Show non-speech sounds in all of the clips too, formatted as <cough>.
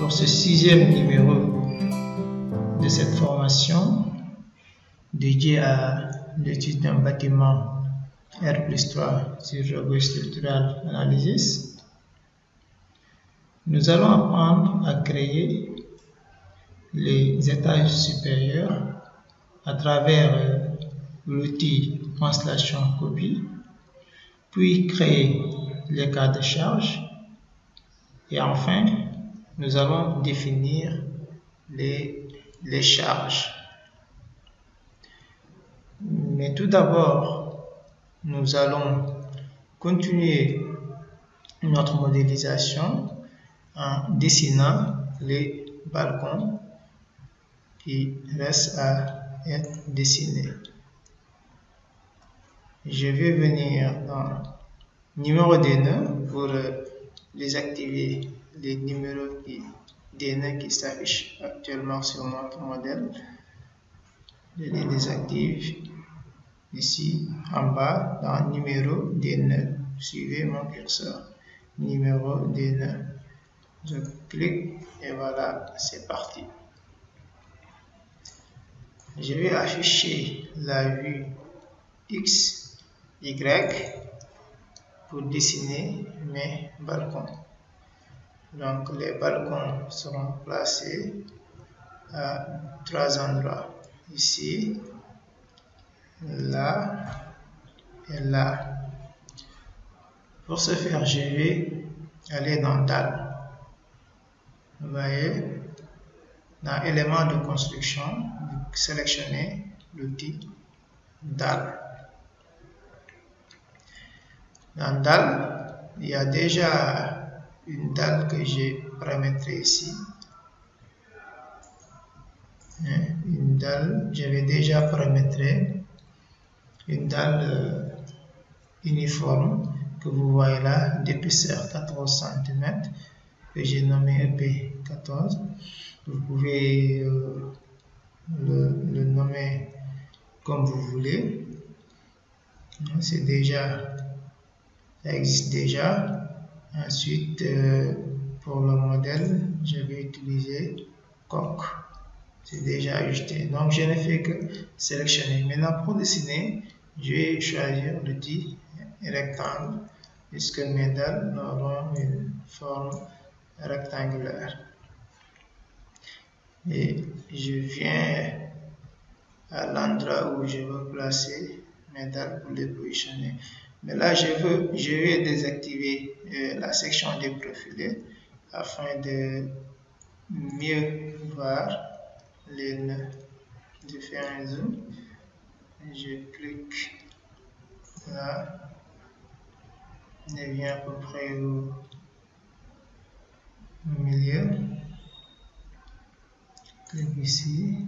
pour ce sixième numéro de cette formation dédiée à l'étude d'un bâtiment R plus 3 sur Robot Structural Analysis. Nous allons apprendre à créer les étages supérieurs à travers euh, l'outil translation copie, puis créer les cas de charge et enfin nous allons définir les, charges. Mais tout d'abord, nous allons continuer notre modélisation en dessinant les balcons qui restent à être dessinés. Je vais venir dans numéro des nœuds pour désactiver les numéros des nœuds qui s'affichent actuellement sur notre modèle. Je les désactive ici en bas dans numéro des nœuds. Suivez mon curseur. Numéro des nœuds. Je clique et voilà, c'est parti. Je vais afficher la vue X, Y pour dessiner mes balcons. Donc les balcons seront placés à trois endroits. Ici, là et là. Pour ce faire, je vais aller dans DAL. Vous voyez, dans éléments de construction, sélectionnez l'outil DAL. Dans DAL, il y a déjà une dalle que j'ai paramétrée ici. Une dalle, j'avais déjà paramétré une dalle euh, uniforme que vous voyez là, d'épaisseur 14 cm, que j'ai nommé EP14. Vous pouvez euh, le, le, nommer comme vous voulez. C'est déjà, ça existe déjà. Ensuite, euh, pour le modèle, je vais utiliser coq. C'est déjà ajusté. Donc, je ne fais que sélectionner. Maintenant, pour dessiner, je vais choisir l'outil rectangle puisque mes dalles auront une forme rectangulaire. Et je viens à l'endroit où je veux placer mes dalles pour les positionner. Mais là, je, veux, je vais désactiver euh, la section des profilés afin de mieux voir les nœuds. Je. Je clique là. Je viens à peu près au milieu. Clique ici.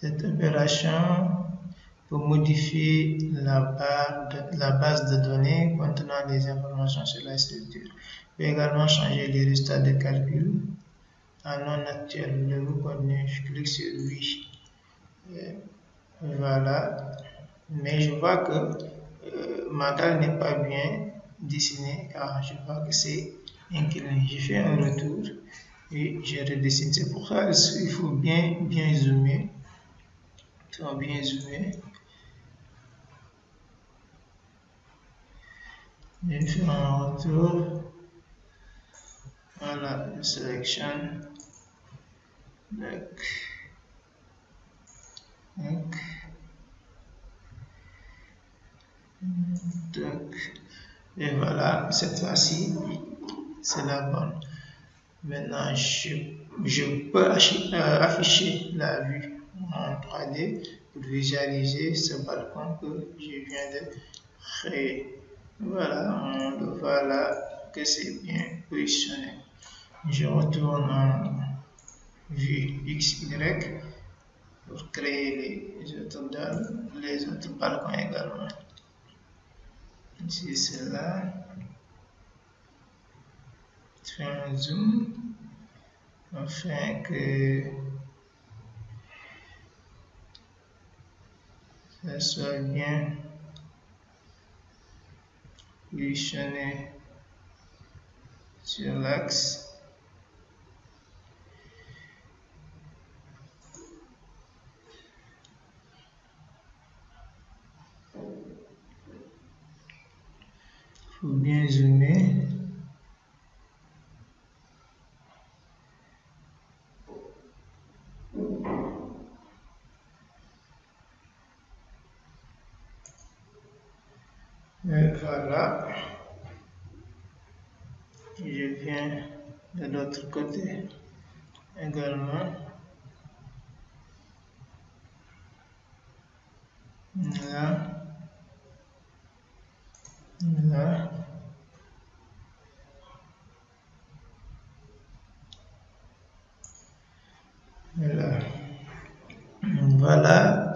Cette opération pour modifier la, base de données contenant les informations sur la structure. Vous pouvez également changer les résultats de calcul en non actuel. Le contenu, je clique sur oui. Et voilà. Mais je vois que euh, ma dalle n'est pas bien dessinée car je vois que c'est incliné. Je fais un retour et je redessine. C'est pour ça qu'il faut bien, bien zoomer. Il bien zoomer. Vais faire un retour. Voilà, je sélectionne. Donc, et voilà, cette fois-ci, c'est la bonne. Maintenant, je, je peux afficher la vue en 3D pour visualiser ce balcon que je viens de créer. Voilà, on le voit là que c'est bien positionné. Je retourne en vue XY pour créer les autres dalles, les autres balcons également. Ici, c'est là. Je fais un zoom afin que ça soit bien positionner sur l'axe. Faut bien zoomer Et voilà. Je viens de l'autre côté également. Là. Là. Là. Voilà.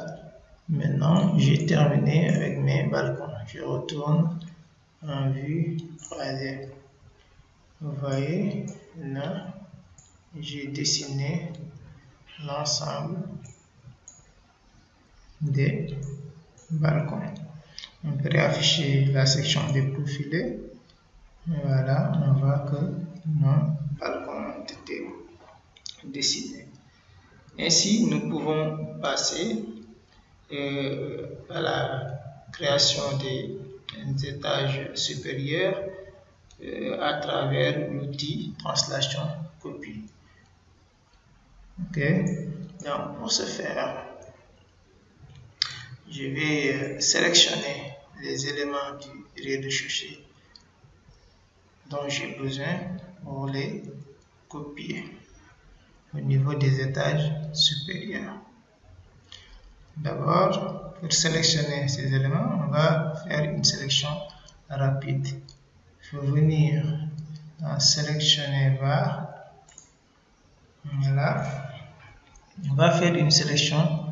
Maintenant, j'ai terminé avec mes balcons. Je retourne en vue 3D. Vous voyez, là, j'ai dessiné l'ensemble des balcons. On peut afficher la section des profilés. Voilà, on voit que nos balcons ont été dessinés. Ainsi, nous pouvons passer euh, à la création des, étages supérieurs euh, à travers l'outil translation copie. Ok, donc pour ce faire, je vais euh, sélectionner les éléments du rez-de-chaussée dont j'ai besoin pour les copier au niveau des étages supérieurs. D'abord, pour sélectionner ces éléments, on va faire une sélection rapide. Il faut venir sélectionner var. Voilà. On va faire une sélection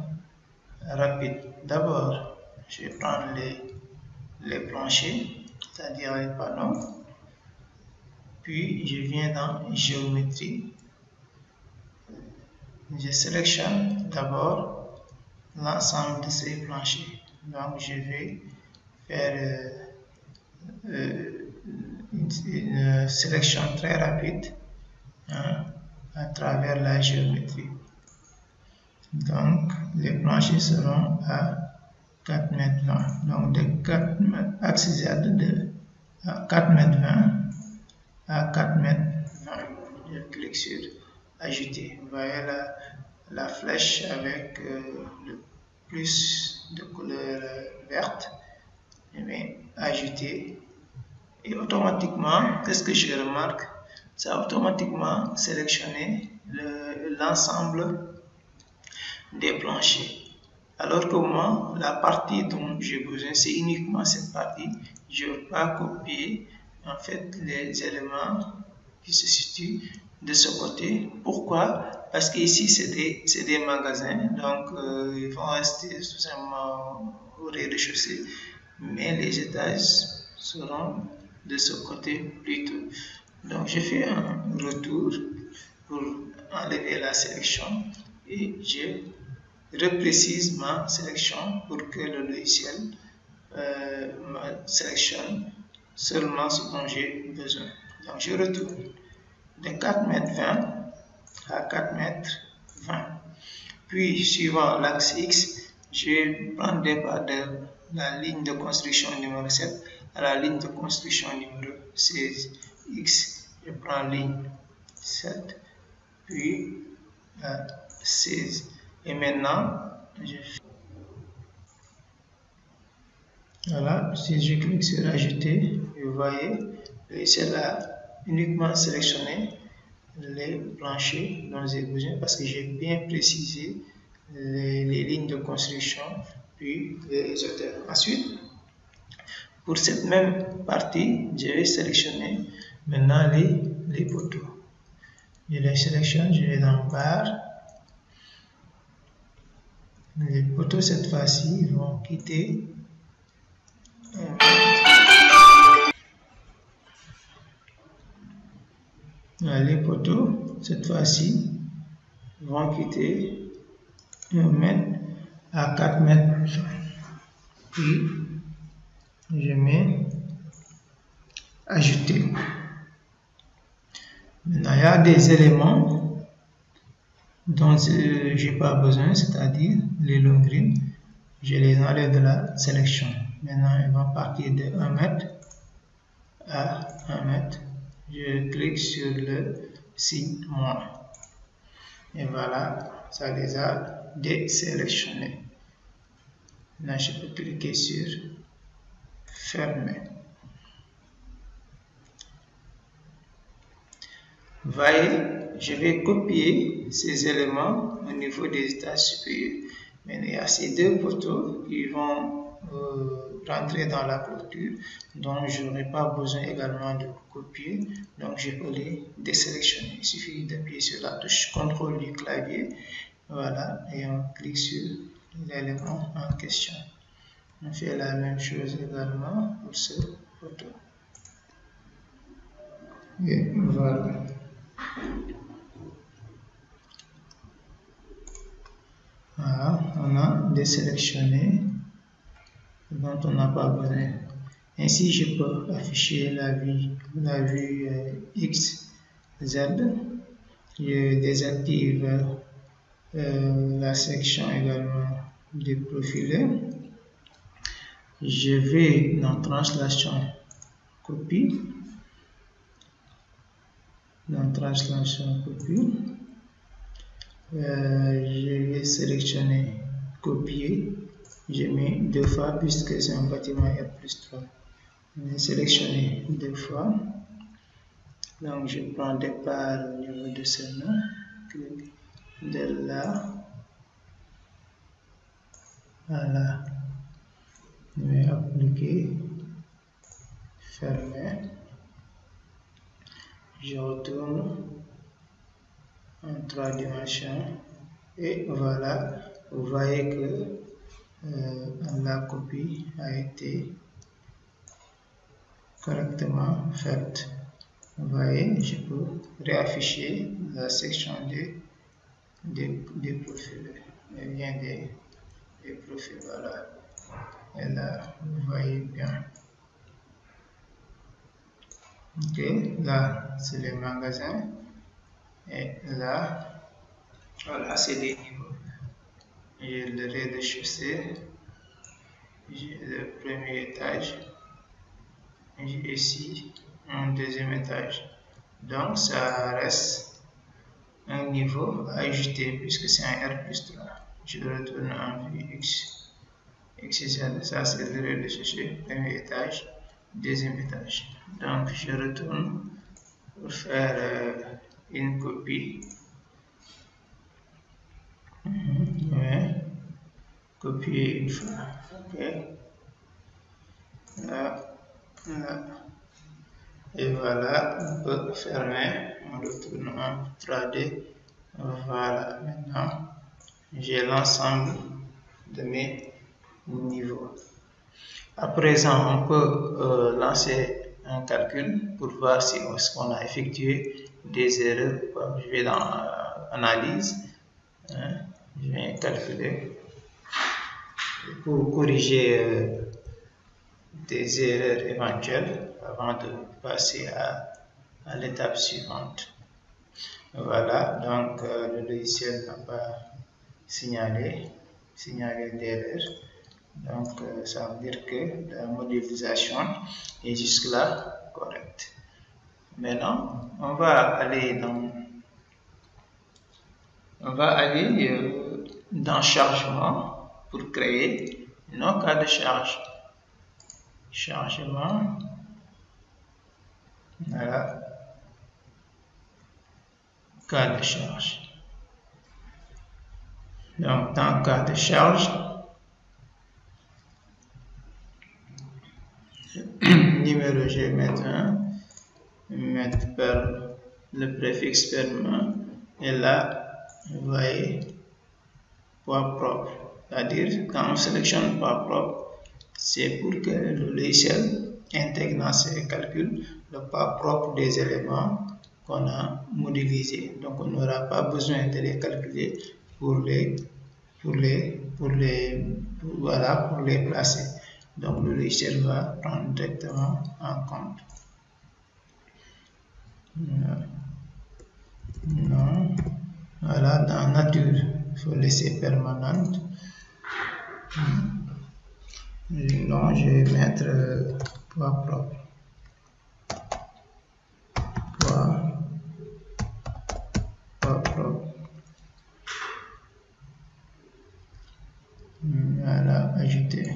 rapide. D'abord, je vais prendre les, les planchers, c'est-à-dire les panneaux. Puis, je viens dans géométrie. Je sélectionne d'abord l'ensemble de ces planchers. Donc, je vais faire euh, euh, une, sélection très rapide hein, à travers la géométrie. Donc, les planchers seront à 4 mètres 20. Donc, de 4 mètres, axe Z de 4 mètres 20 à 4 mètres 20. Je clique sur Ajouter. Vous voyez la, flèche avec euh, le plus de couleur euh, verte. Je vais ajouter et automatiquement, qu'est-ce que je remarque? Ça a automatiquement sélectionné l'ensemble des planchers. Alors que moi, la partie dont j'ai besoin, c'est uniquement cette partie. Je ne veux pas copier en fait les éléments qui se situent de ce côté. Pourquoi? Parce qu'ici, c'est des, des, magasins, donc euh, ils vont rester tout simplement au rez-de-chaussée, mais les étages seront de ce côté plutôt. Donc, je fais un retour pour enlever la sélection et je reprécise ma sélection pour que le logiciel euh, me sélectionne seulement ce dont j'ai besoin. Donc, je retourne de 4 mètres 20 à 4 mètres 20. Puis, suivant l'axe X, je vais prendre départ de la ligne de construction numéro 7 à la ligne de construction numéro 16. X, je prends ligne 7, puis la 16. Et maintenant, je fais voilà, si je clique sur ajouter, vous voyez, c'est là uniquement sélectionner les planchers dont j'ai besoin parce que j'ai bien précisé les, lignes de construction puis les hauteurs. Ensuite, pour cette même partie, je vais sélectionner maintenant les, les poteaux. Je les sélectionne, je vais dans barre. Les poteaux cette fois-ci vont quitter les poteaux, cette fois-ci, vont quitter 1 mètre à 4 mètres. Puis, je mets ajouter. Maintenant, il y a des éléments dont je n'ai pas besoin, c'est-à-dire les long green. Je les enlève de la sélection. Maintenant, ils vont partir de 1 mètre à 1 mètre. Je clique sur le signe moins. Et voilà, ça les a désélectionnés. Maintenant, je peux cliquer sur fermer. Voyez, je vais copier ces éléments au niveau des étages supérieurs. Mais il y a ces deux poteaux qui vont euh, rentrer dans la clôture, donc je n'aurai pas besoin également de copier, donc je peux les désélectionner. Il suffit d'appuyer sur la touche CTRL du clavier, voilà, et on clique sur l'élément en question. On fait la même chose également pour ce poteau. Et voilà. Voilà, on a désélectionné dont on n'a pas besoin. Ainsi, je peux afficher la vue, la vue euh, X, Z. Je désactive euh, la section également des profilés. Je vais dans translation copie. Dans translation copie. Euh, je vais sélectionner copier. J'ai mis deux fois puisque c'est un bâtiment R plus 3 je vais sélectionner deux fois. Donc je prends départ au niveau de ce nom. De là. Voilà. Je vais appliquer. Fermer. Je retourne en trois dimensions et voilà vous voyez que euh, la copie a été correctement faite. Vous voyez je peux réafficher la section des, profils et bien des, des profils voilà. Et là vous voyez bien. Ok là c'est le magasin et là, voilà, c'est des niveaux. J'ai le rez-de-chaussée, j'ai le premier étage, j'ai ici un deuxième étage. Donc, ça reste un niveau à ajouter puisque c'est un R plus 3. Je retourne en vue X, XZ, ça c'est le rez-de-chaussée, premier étage, deuxième étage. Donc, je retourne pour faire euh, une copie. Ouais. Copier une fois. Ok. Là, là. Et voilà, on peut fermer. On retourne en 3D. Voilà, maintenant, j'ai l'ensemble de mes niveaux. À présent, on peut euh, lancer un calcul pour voir si ce qu'on a effectué des erreurs. Je vais dans euh, analyse, hein, je vais calculer pour corriger euh, des erreurs éventuelles avant de passer à, l'étape suivante. Voilà, donc euh, le logiciel n'a pas signalé, signalé d'erreur. Donc ça veut dire que la modélisation est jusque-là correcte. Maintenant, on va aller dans, on va aller euh, dans chargement pour créer nos cas de charge. Chargement. Voilà. Cas de charge. Donc, dans cas de charge, <clears throat> numéro G maintenant mettre par le préfixe permanent et là vous voyez poids propre. C'est-à-dire quand on sélectionne poids propre c'est pour que le logiciel intègre dans ses calculs le poids propre des éléments qu'on a modélisés. Donc on n'aura pas besoin de les calculer pour les pour les pour les voilà pour les placer. Donc le logiciel va prendre directement en compte non. Voilà, dans nature, il faut laisser permanente. Hmm. Non, je vais mettre euh, poids propre. Poids, propre. Hmm, voilà, ajouter.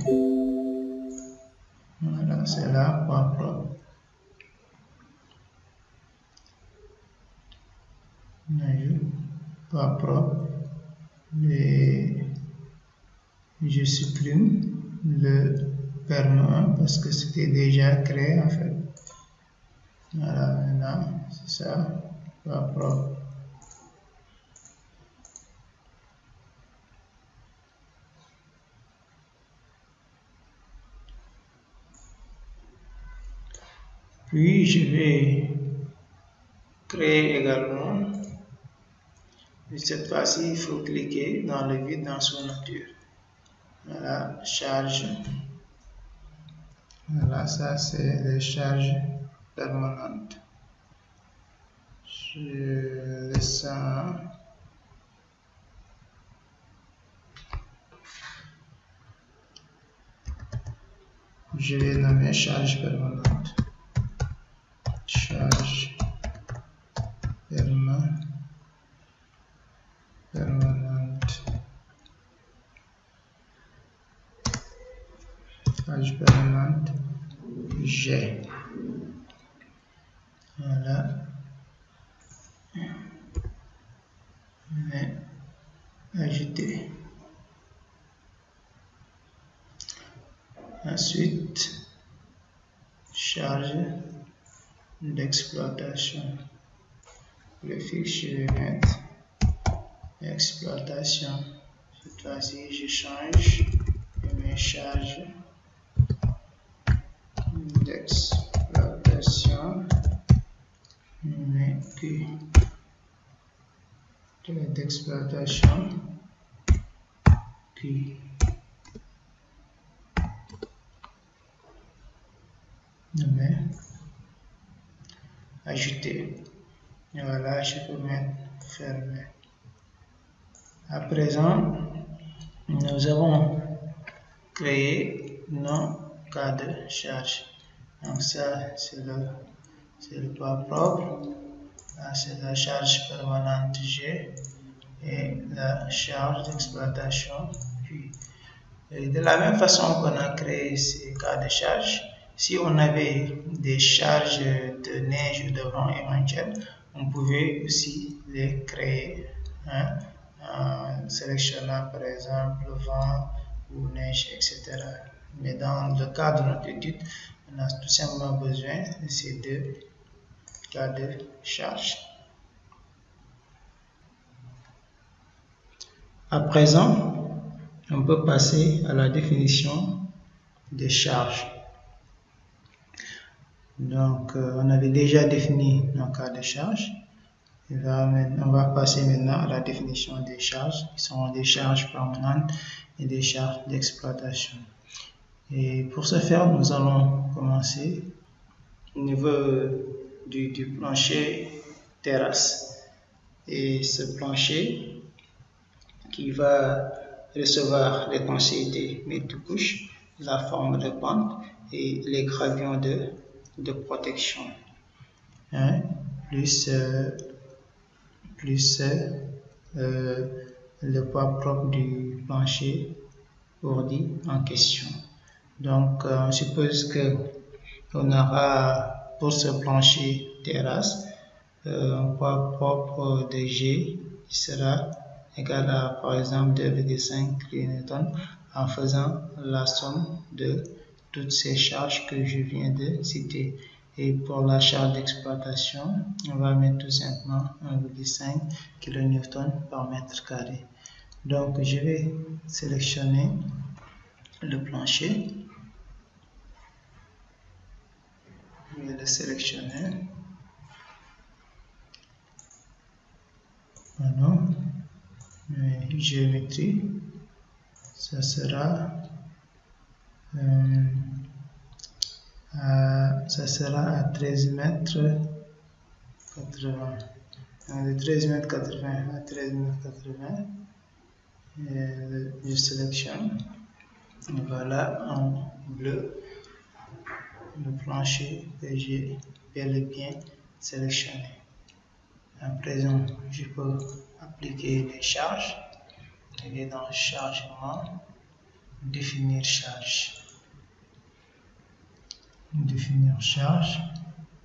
Voilà, c'est là, poids propre. Pas propre et je supprime le permis parce que c'était déjà créé en fait. Voilà maintenant c'est ça. Pas propre puis je vais créer également cette fois-ci, il faut cliquer dans le vide dans son nature. Voilà, charge. Voilà, ça c'est les charges permanentes. Je descends. Je vais nommer charge permanente. Charge permanente permanente page permanente G voilà. Mais, ajouter. Ensuite charge d'exploitation. Le fichier mettre exploitation. Cette fois-ci, je change mes charges d'exploitation. D'exploitation qui nommé ajouter. Et voilà, je peux mettre fermer. À présent, nous avons créé nos cas de charge. Donc ça, c'est le, le poids propre. Là, c'est la charge permanente G et la charge d'exploitation Q. de la même façon qu'on a créé ces cas de charge, si on avait des charges de neige ou de vent éventuelles, on pouvait aussi les créer. Hein en sélectionnant par exemple vent ou neige, etc. Mais dans le cadre de notre étude, on a tout simplement besoin de ces deux cas de charge. À présent, on peut passer à la définition des charges. Donc, euh, on avait déjà défini nos cas de charge on va passer maintenant à la définition des charges, qui sont des charges permanentes et des charges d'exploitation. Et pour ce faire, nous allons commencer au niveau du, plancher terrasse. Et ce plancher qui va recevoir les conseils de couches, la forme de pente et les gravillons de, de protection. Hein, plus euh, plus euh, le poids propre du plancher ordi en question. Donc, euh, on suppose que on aura pour ce plancher terrasse euh, un poids propre de G qui sera égal à par exemple 2,5 kN en faisant la somme de toutes ces charges que je viens de citer. Et pour la charge d'exploitation, on va mettre tout simplement 1,5 kN par mètre carré. Donc, je vais sélectionner le plancher. Je vais le sélectionner. Voilà. Géométrie. Ça sera euh, ça sera à 13 mètres 80 de 13 mètres 80 à 13 mètres 80 je sélectionne voilà en bleu le plancher que j'ai bel et bien sélectionné. À présent je peux appliquer les charges. Aller dans chargement. Définir charge. Définir charge.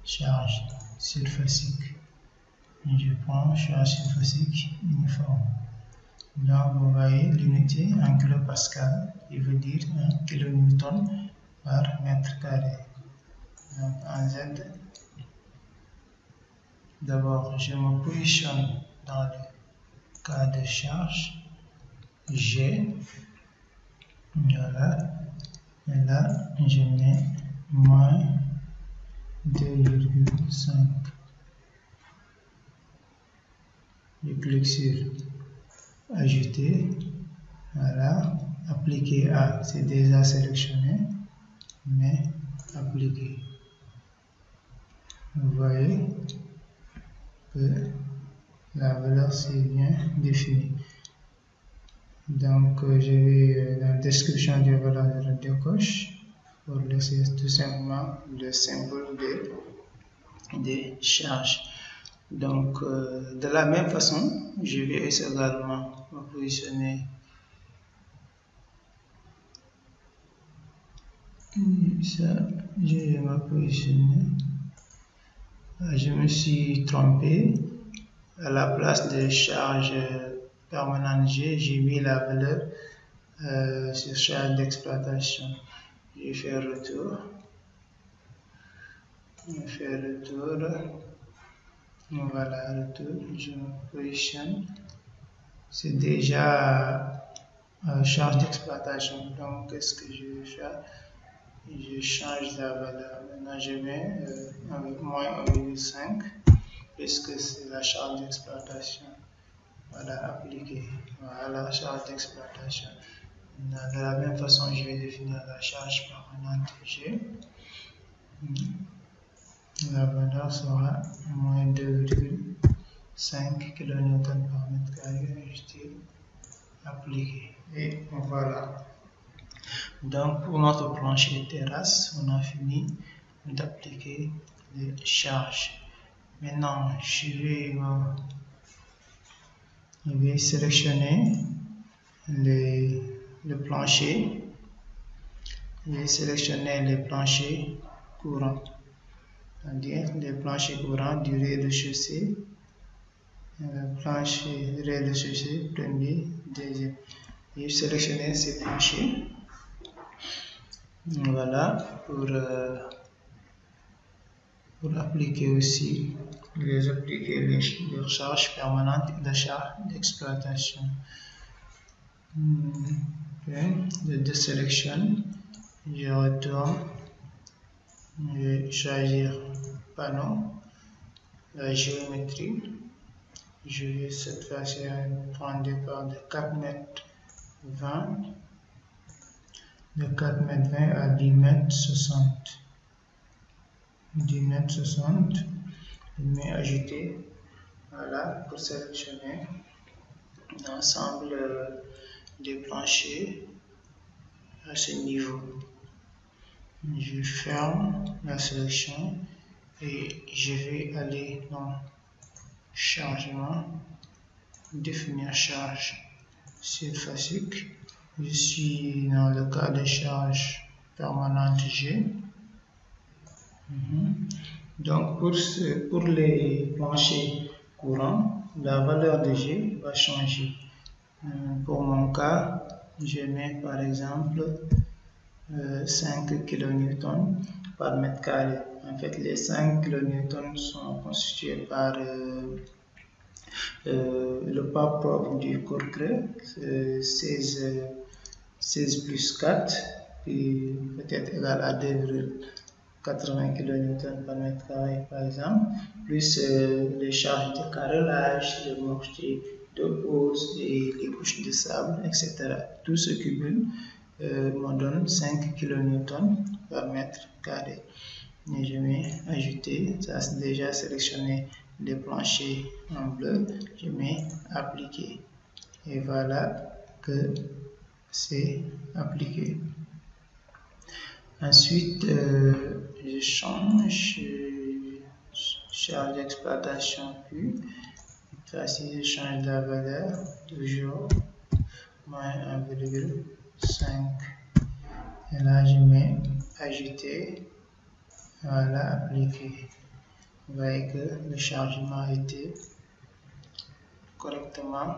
Charge surfacique je prends charge surfacique uniforme. Donc vous voyez l'unité en kilopascal il veut dire 1 kilonewton par mètre carré donc en Z. D'abord je me positionne dans le cas de charge. G. Voilà. Et là je mets moins 2,5 je clique sur ajouter voilà. Appliquer à c'est déjà sélectionné mais appliquer vous voyez que la valeur c'est bien définie donc je vais dans la description de valeur de décoche pour laisser tout simplement le symbole de, de charge donc euh, de la même façon je vais également me positionner ça je vais me positionner je me suis trompé. À la place de charge permanente G j'ai mis la valeur euh, sur charge d'exploitation. Je fais retour. Je fais retour. Voilà retour. Je me positionne. C'est déjà euh, charge d'exploitation. Donc qu'est-ce que je vais faire? Je change la valeur maintenant je euh, avec moins 1,5 puisque c'est la charge d'exploitation voilà appliqué voilà charge d'exploitation de la même façon, je vais définir la charge permanente G. La valeur sera moins 2,5 kN par mètre carré ajouté, appliqué. Et voilà. Donc, pour notre plancher terrasse, on a fini d'appliquer les charges. Maintenant, je vais, je vais sélectionner le plancher et sélectionner les planchers courants, c'est-à-dire les planchers courants du rez-de-chaussée, euh, plancher rez-de-chaussée, premier, deuxième. Et sélectionner ces planchers. Voilà, pour, euh, pour appliquer aussi, les appliquer les, les charges permanentes charge d'exploitation. Okay. De désélectionne, je retourne, je vais choisir panneau, la géométrie. Je vais cette fois-ci prendre départ de 4 mètres 20, de 4 mètres 20 à 10 mètres 60. 10 mètres 60, je mets ajouter, voilà, pour sélectionner l'ensemble des planchers à ce niveau. Je ferme la sélection et je vais aller dans chargement, définir charge surfacique. Je suis dans le cas de charge permanente G. Donc pour, pour les planchers courants, la valeur de G va changer. Pour mon cas, je mets par exemple euh, 5 kN par mètre carré. En fait, les 5 kN sont constitués par euh, euh, le pas propre du corps creux, 16, 16 plus 4, qui peut-être égal à 2,80 kN par mètre carré par exemple, plus les charges de carrelage, de mortier, de pose et les couches de sable, etc. Tout ce cumul euh, me donne 5 kN par mètre carré. et je mets ajouter. Ça c'est déjà sélectionné le plancher en bleu. Je mets appliquer. Et voilà que c'est appliqué. Ensuite, euh, je change charge d'exploitation plus. Ici, je change la valeur toujours moins 1,5. Et là, je mets ajouter. Voilà, appliquer. Vous voyez que le chargement a été correctement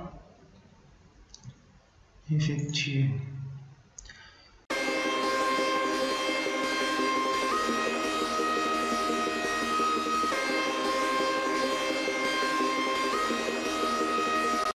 effectué.